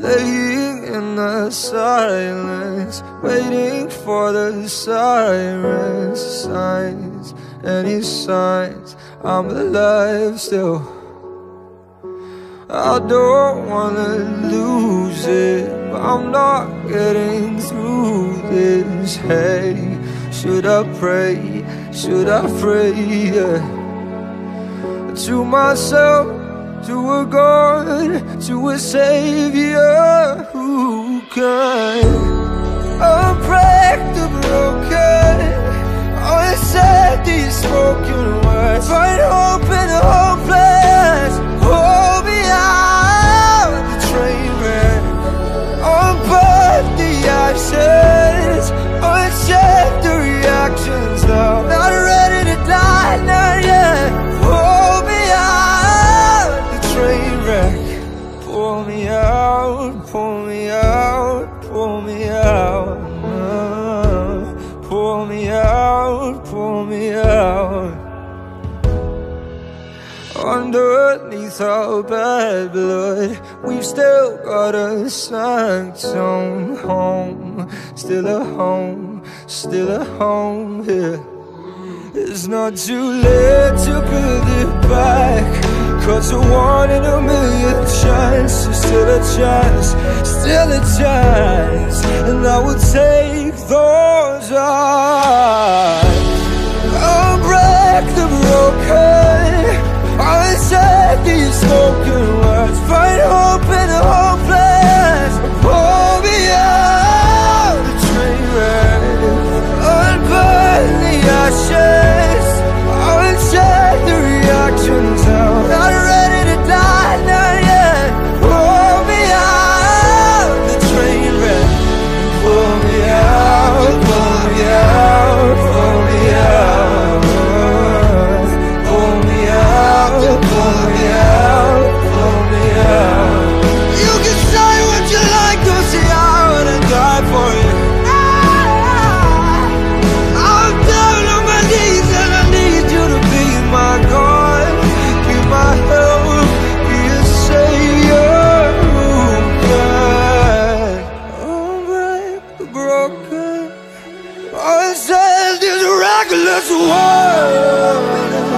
the silence, waiting for the sirens, signs, any signs I'm alive still. I don't wanna lose it, but I'm not getting through this. Hey, should I pray? Should I pray? Yeah. To myself, to a God, to a Savior who can unbreak Pull me out, pull me out, pull me out. Pull me out, pull me out. Underneath our bad blood, we've still got a sanctum home. Still a home, still a home here. It's not too late to build it back. Cause a one in a million chance is still a chance, still a chance. And I will take those odds. I'll break the broken. I'll say these spoken words. Hope reckless world.